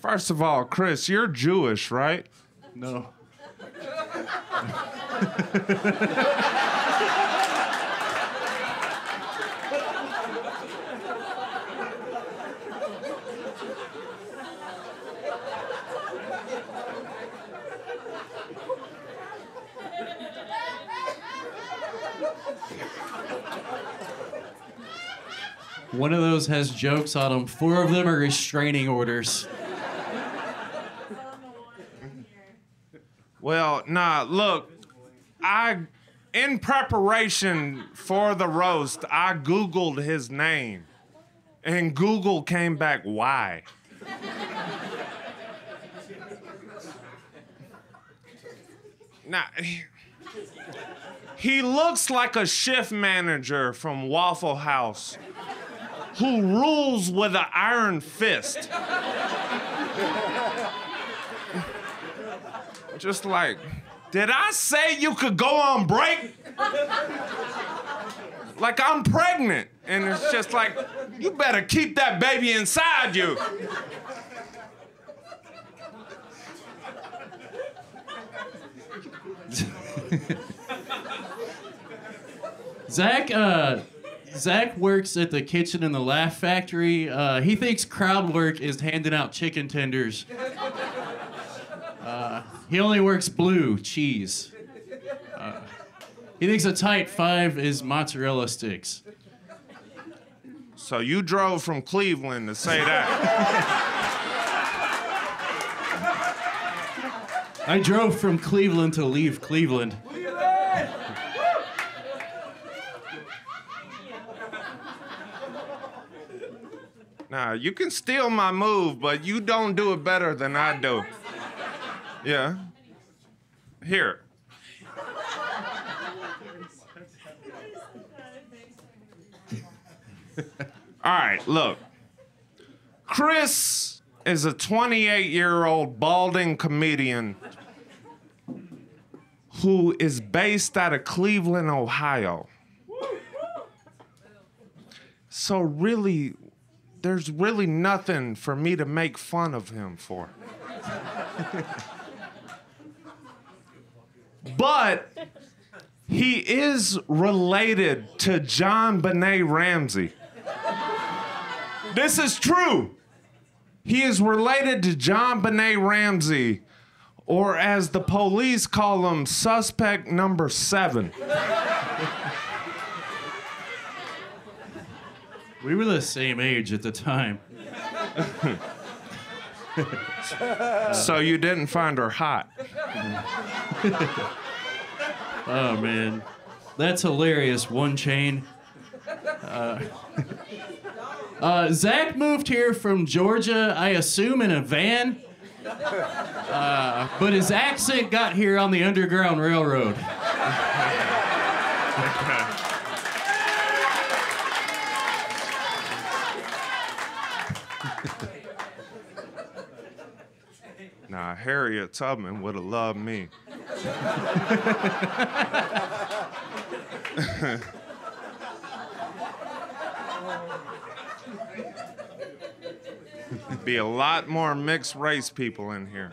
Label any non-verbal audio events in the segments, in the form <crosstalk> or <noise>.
First of all, Chris, you're Jewish, right? No. One of those has jokes on them. Four of them are restraining orders. Well, nah, look, I, in preparation for the roast, I Googled his name, and Google came back, why? now, he, he looks like a shift manager from Waffle House who rules with an iron fist. Just like, did I say you could go on break? like I'm pregnant. And it's just like, you better keep that baby inside you. <laughs> Zach, uh, Zach works at the kitchen in the Laugh Factory. Uh, he thinks crowd work is handing out chicken tenders. Uh, he only works blue cheese. Uh, he thinks a tight five is mozzarella sticks. So you drove from Cleveland to say that. I drove from Cleveland to leave Cleveland. Now, you can steal my move, but you don't do it better than I do. Yeah. Here. <laughs> All right, look. Chris is a 28 year old balding comedian who is based out of Cleveland, Ohio. So, really, there's really nothing for me to make fun of him for. <laughs> but he is related to JonBenét Ramsey. This is true. He is related to JonBenét Ramsey, or as the police call him, suspect number seven. We were the same age at the time. <laughs> so you didn't find her hot. <laughs> <laughs> oh man, that's hilarious. One chain. Uh, <laughs> uh, Zach moved here from Georgia, I assume, in a van. Uh, but his accent got here on the Underground Railroad. <laughs> Now, Harriet Tubman would have loved me. Be a lot more mixed race people in here.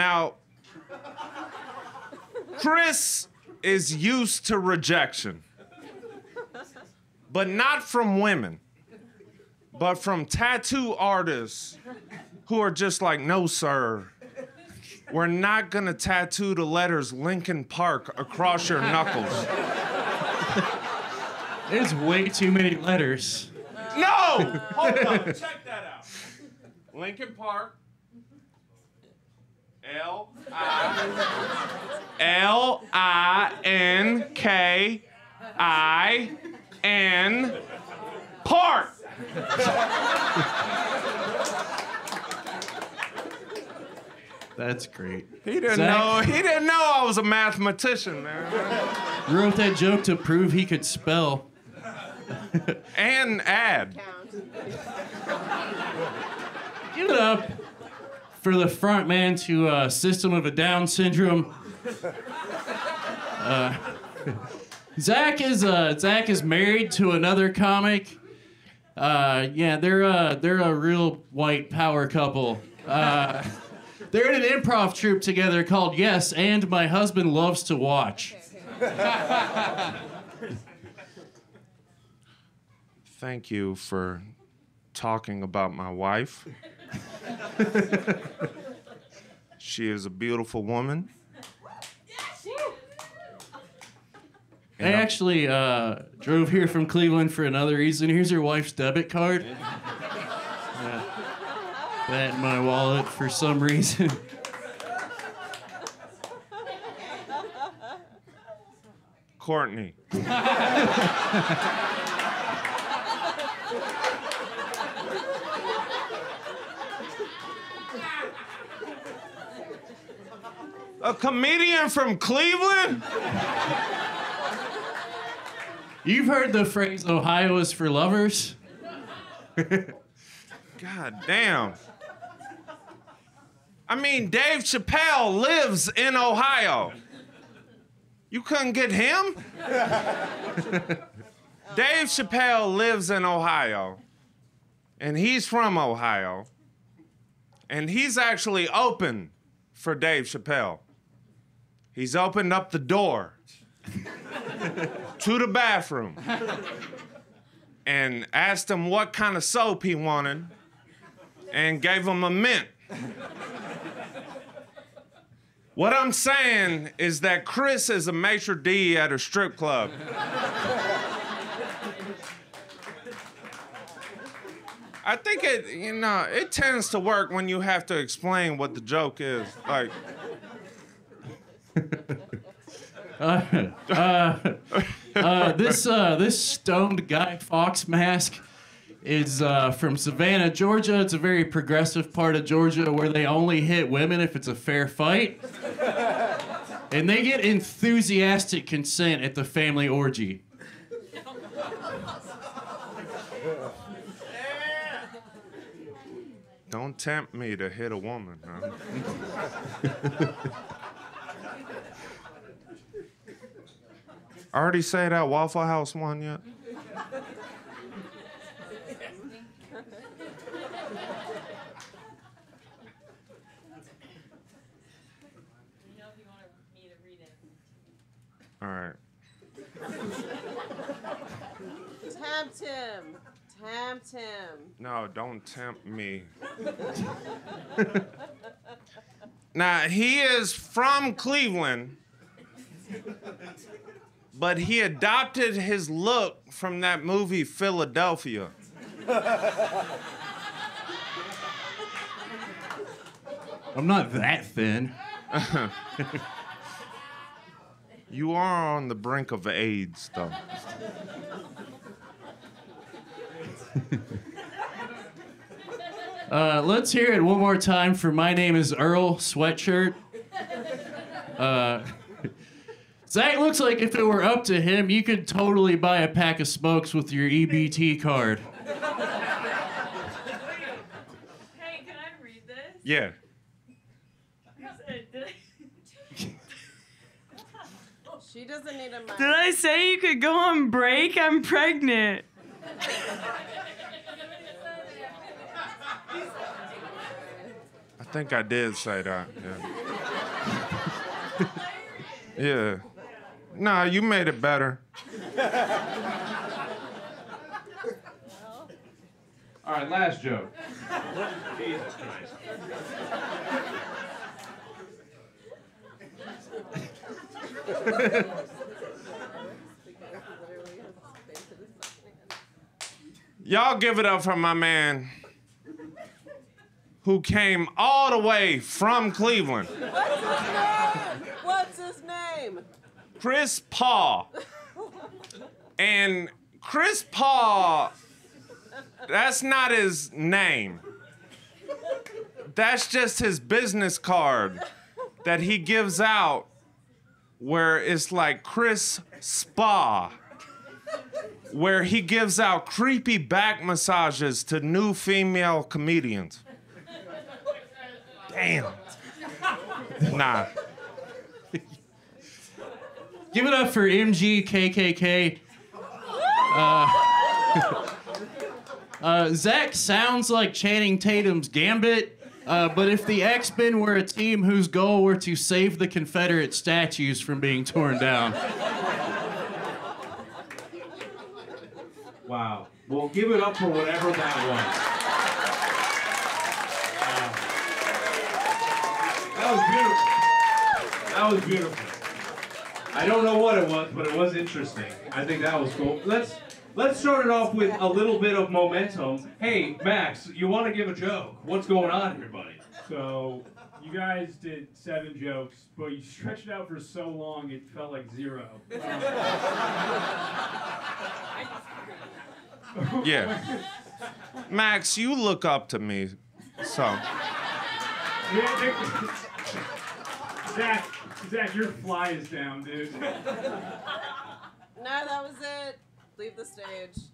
Now, Chris is used to rejection, but not from women, but from tattoo artists who are just like, no, sir. We're not gonna tattoo the letters Linkin Park across your knuckles. There's way too many letters. No! Hold on, check that out. Linkin Park. L I L I N K I N Park. That's great. He didn't Zach- know. He didn't know I was a mathematician, man. Wrote that joke to prove he could spell. And add. Give it up for the front man to uh, System of a Down syndrome. Uh, Zach is uh, Zach is married to another comic. Uh, yeah, they're uh, they're a real white power couple. Uh, they're in an improv troupe together called Yes, and my husband loves to watch. Thank you for talking about my wife. She is a beautiful woman. I actually uh, drove here from Cleveland for another reason. Here's your wife's debit card. Uh, that in my wallet for some reason. Courtney. <laughs> A comedian from Cleveland? You've heard the phrase "Ohio is for lovers." <laughs> God damn. I mean, Dave Chappelle lives in Ohio. You couldn't get him? <laughs> Dave Chappelle lives in Ohio, and he's from Ohio, and he's actually open for Dave Chappelle. He's opened up the door to the bathroom and asked him what kind of soap he wanted and gave him a mint. What I'm saying is that Chris is a maitre d' at a strip club. I think it, you know, it tends to work when you have to explain what the joke is. Like, Uh, this uh, this stoned Guy Fawkes mask is uh, from Savannah, Georgia. It's a very progressive part of Georgia where they only hit women if it's a fair fight, and they get enthusiastic consent at the family orgy. don't tempt me to hit a woman. huh? <laughs> Already say that Waffle House one yet? You know if you want me to read it. All right. Tempt him. Tempt him. No, don't tempt me. now, he is from Cleveland, but he adopted his look from that movie Philadelphia. <laughs> I'm not that thin. <laughs> You are on the brink of AIDS, though. <laughs> Uh, let's hear it one more time for My Name is Earl sweatshirt. Uh, Zach looks like if it were up to him, you could totally buy a pack of smokes with your EBT card. Hey, can I read this? Yeah. Did She doesn't need a mic. did I say you could go on break? I'm pregnant. I think I did say that. Yeah. <laughs> yeah. Nah, you made it better. All right, last joke. Jesus Christ. Y'all give it up for my man who came all the way from Cleveland. What's his name? What's his name? Chris Paugh. And Chris Paugh, that's not his name. That's just his business card that he gives out where it's like Chris Spa, where he gives out creepy back massages to new female comedians. Damn. Nah. Give it up for MGKKK. Uh, <laughs> uh, Zach sounds like Channing Tatum's Gambit, uh, but if the X Men were a team whose goal were to save the Confederate statues from being torn down. Wow. Well, give it up for whatever that was. That was beautiful. That was beautiful. I don't know what it was, but it was interesting. I think that was cool. Let's let's start it off with a little bit of momentum. Hey, Max, you want to give a joke? What's going on here, buddy? So you guys did seven jokes, but you stretched it out for so long it felt like zero. <laughs> Yeah. Max, you look up to me. So, Yeah, <laughs> Zach, Zach, your fly is down, dude. <laughs> No, that was it. Leave the stage.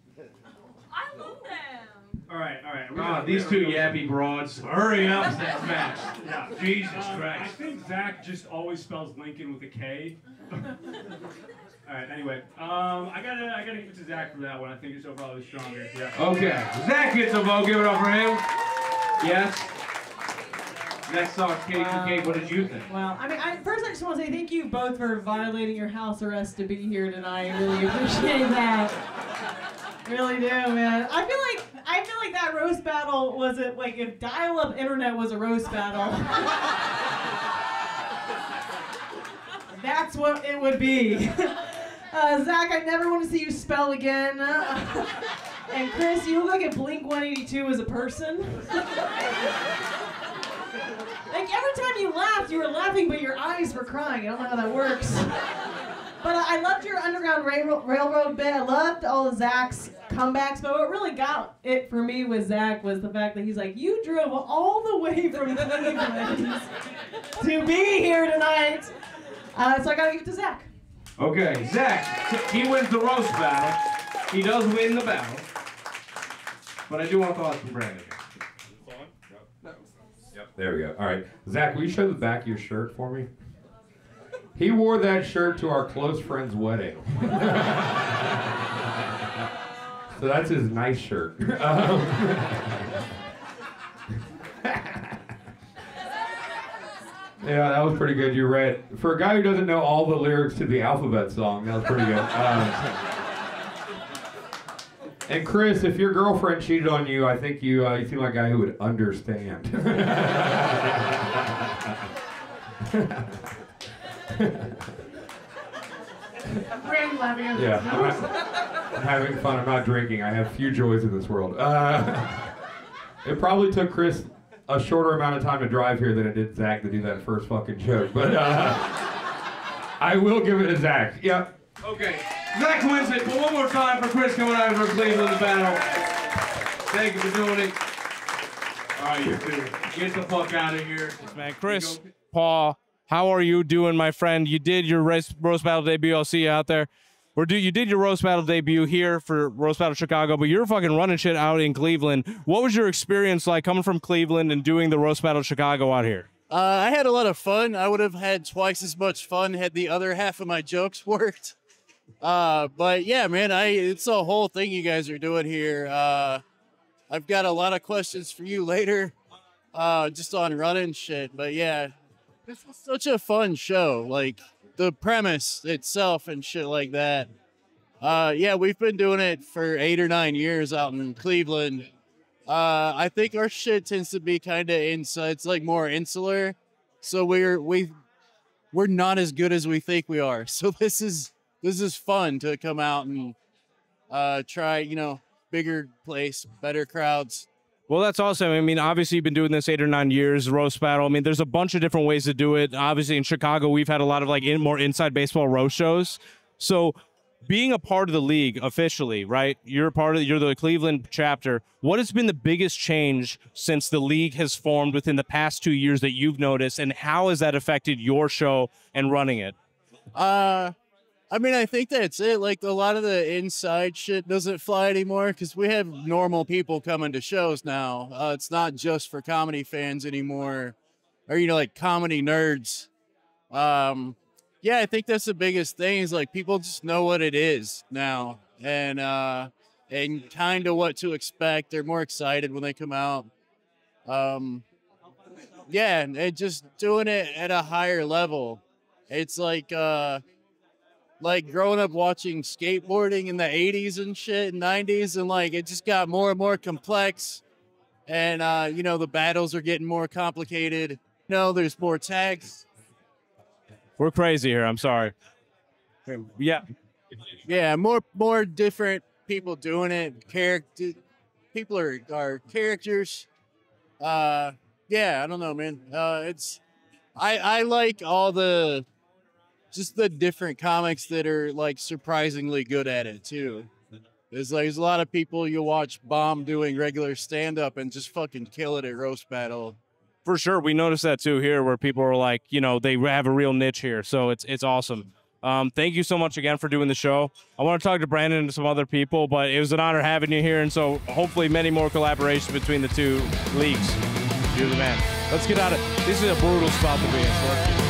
I love them. All right, all right. we're Ah, gonna- these two yappy broads. Hurry up, <laughs> Max. Yeah. Jesus Um, I think Zach just always spells Lincoln with a K. <laughs> All right. Anyway, um, I gotta, I gotta give it to Zach for that one. I think it's overall stronger. Yeah. Okay, Zach gets a vote. Give it up for him. Yes. Next song, KKK. What did you think? Well, I mean, I, first I just want to say thank you both for violating your house arrest to be here tonight. I really appreciate that. Really do, man. I feel like I feel like that roast battle was it like if dial-up internet was a roast battle. <laughs> That's what it would be. Uh, Zach, I never want to see you spell again. and Chris, you look like a Blink 182 as a person. <laughs> Like you laughed, you were laughing, but your eyes were crying. I don't know how that works. <laughs> But I I loved your Underground Rail- Railroad bit. I loved all of Zach's comebacks. But what really got it for me with Zach was the fact that he's like, you drove all the way from Cleveland to be here tonight. Uh, so I gotta give it to Zach. Okay, Zach. He wins the roast battle. He does win the battle. But I do want thoughts from Brandon. There we go. All right. Zach, will you show the back of your shirt for me? He wore that shirt to our close friend's wedding. so that's his nice shirt. Um, <laughs> yeah, that was pretty good. You read. For a guy who doesn't know all the lyrics to the alphabet song, that was pretty good. Um, and Chris, if your girlfriend cheated on you, I think you uh, you seem like a guy who would understand. Randy laughing. yeah, I'm, not- I'm having fun. I'm not drinking. I have few joys in this world. Uh, <laughs> it probably took Chris a shorter amount of time to drive here than it did Zach to do that first fucking joke. But uh, <laughs> I will give it to Zach. Yep. Okay, Zach wins it. But one more time for Chris coming out of our Cleveland the battle. Thank you for doing it. All right, you two. Get the fuck out of here. man. Chris, Paugh, how are you doing, my friend? You did your race, roast battle debut. I'll see you out there. We're do you did your roast battle debut here for roast battle Chicago, but you're fucking running shit out in Cleveland. What was your experience like coming from Cleveland and doing the roast battle Chicago out here? Uh, I had a lot of fun. I would have had twice as much fun had the other half of my jokes <laughs> worked. Uh, but yeah, man, I it's a whole thing you guys are doing here. Uh, I've got a lot of questions for you <laughs> later, uh, just on running shit. But yeah, this was such a fun show. Like the premise itself and shit like that. Uh, yeah, we've been doing it for eight or nine years out in Cleveland. Uh, I think our shit tends to be kind of inside. It's like more insular, so we're we we're not as good as we think we are. <laughs> So this is this is fun to come out and uh, try. You know, bigger place, better crowds. Well, that's awesome. I mean, obviously, you've been doing this eight or nine years, roast battle. I mean, there's a bunch of different ways to do it. Obviously, in Chicago, we've had a lot of like in, more inside baseball roast shows. So, being a part of the league officially, right? You're a part of you're the Cleveland chapter. What has been the biggest change since the league has formed within the past two years that you've noticed, and how has that affected your show and running it? Uh, I mean, I think that's it. Like a lot of the inside shit doesn't fly anymore because we have normal people coming to shows now. Uh, it's not just for comedy fans anymore, or you know, like comedy nerds. Um, yeah, I think that's the biggest thing is like people just know what it is now, and uh, and kind of what to expect. They're more excited when they come out. Um, yeah, and just doing it at a higher level. It's like uh like growing up watching skateboarding in the 80s and shit and 90s and like it just got more and more complex and uh you know the battles are getting more complicated you know there's more tags We're crazy here. I'm sorry. Yeah. yeah more more different people doing it character people are are characters uh yeah i don't know man uh it's i i like all the just the different comics that are like surprisingly good at it too there's like there's a lot of people you watch bomb doing regular stand-up and just fucking kill it at roast battle For sure, we noticed that too here, where people are like, you know, they have a real niche here, so it's it's awesome. Um, thank you so much again for doing the show. I want to talk to Brandon and some other people, but it was an honor having you here, and so hopefully many more collaborations between the two leagues. You're the man. Let's get out of. This is a brutal spot to be in. So